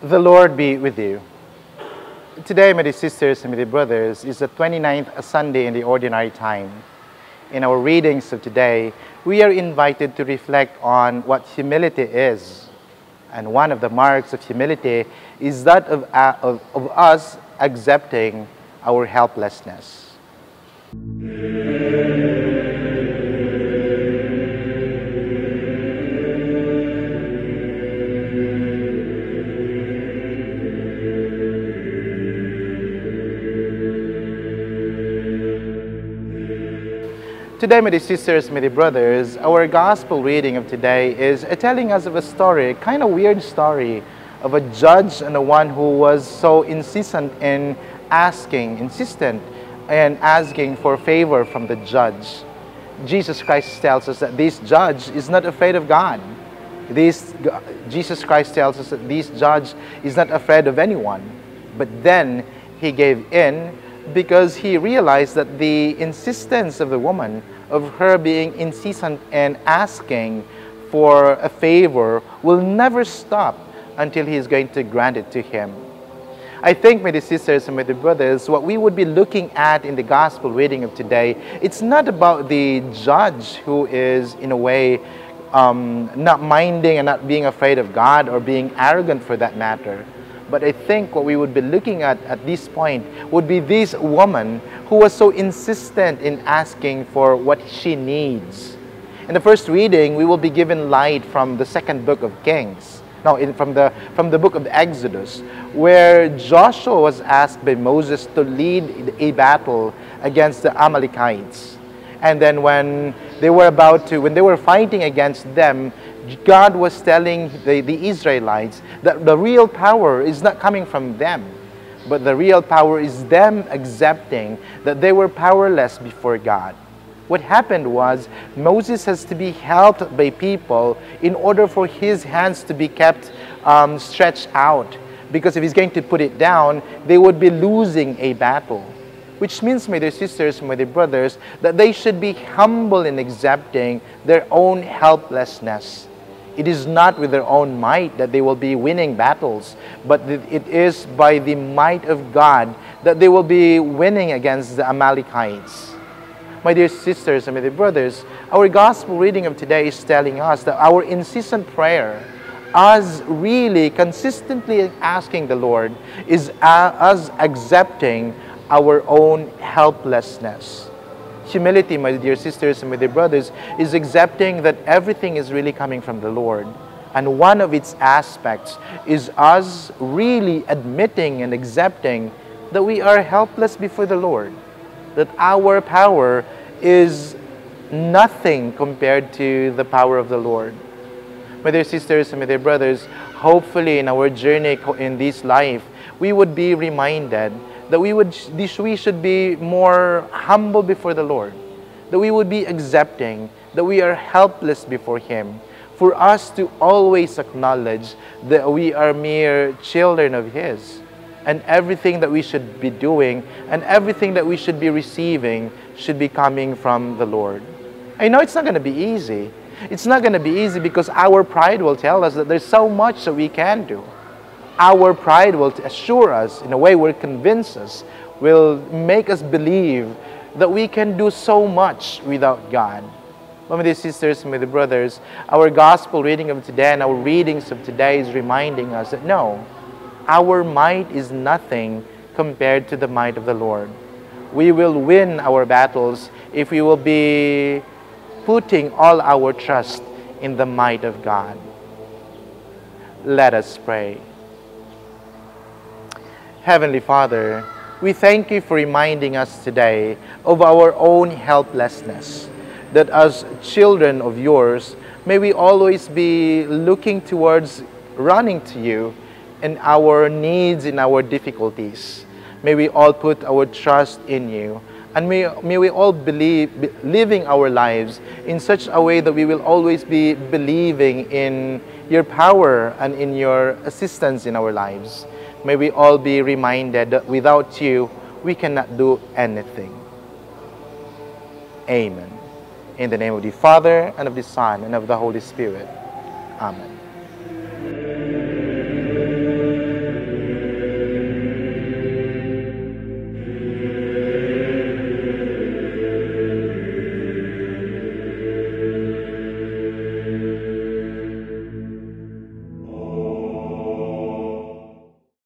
The Lord be with you. Today, my dear sisters and my dear brothers, is the 29th Sunday in the ordinary time. In our readings of today, we are invited to reflect on what humility is. And one of the marks of humility is that of, uh, of, of us accepting our helplessness. Today, my sisters, my brothers, our gospel reading of today is telling us of a story, a kind of weird story, of a judge and a one who was so insistent in asking, insistent in asking for favor from the judge. Jesus Christ tells us that this judge is not afraid of God. This, Jesus Christ tells us that this judge is not afraid of anyone. But then he gave in because he realized that the insistence of the woman, of her being insistent and asking for a favor, will never stop until he is going to grant it to him. I think, my dear sisters and my dear brothers, what we would be looking at in the gospel reading of today, it's not about the judge who is, in a way, um, not minding and not being afraid of God or being arrogant for that matter. But I think what we would be looking at at this point would be this woman who was so insistent in asking for what she needs. In the first reading, we will be given light from the second book of Kings. No, in, from, the, from the book of Exodus, where Joshua was asked by Moses to lead a battle against the Amalekites. And then when they were about to, when they were fighting against them, God was telling the, the Israelites that the real power is not coming from them, but the real power is them accepting that they were powerless before God. What happened was Moses has to be helped by people in order for his hands to be kept um, stretched out. Because if he's going to put it down, they would be losing a battle. Which means, my dear sisters, my dear brothers, that they should be humble in accepting their own helplessness. It is not with their own might that they will be winning battles, but it is by the might of God that they will be winning against the Amalekites. My dear sisters and my dear brothers, our gospel reading of today is telling us that our incessant prayer, us really consistently asking the Lord, is us accepting our own helplessness. Humility, my dear sisters and my dear brothers, is accepting that everything is really coming from the Lord. And one of its aspects is us really admitting and accepting that we are helpless before the Lord that our power is nothing compared to the power of the Lord. My dear sisters and my dear brothers, hopefully in our journey in this life, we would be reminded that we, would, we should be more humble before the Lord, that we would be accepting that we are helpless before Him, for us to always acknowledge that we are mere children of His and everything that we should be doing and everything that we should be receiving should be coming from the Lord. I know it's not going to be easy. It's not going to be easy because our pride will tell us that there's so much that we can do. Our pride will assure us, in a way, will convince us, will make us believe that we can do so much without God. My dear sisters my dear brothers, our gospel reading of today and our readings of today is reminding us that no, our might is nothing compared to the might of the Lord. We will win our battles if we will be putting all our trust in the might of God. Let us pray. Heavenly Father, we thank you for reminding us today of our own helplessness, that as children of yours, may we always be looking towards running to you in our needs, in our difficulties. May we all put our trust in you. And may, may we all believe, be, living our lives in such a way that we will always be believing in your power and in your assistance in our lives. May we all be reminded that without you, we cannot do anything. Amen. In the name of the Father, and of the Son, and of the Holy Spirit. Amen.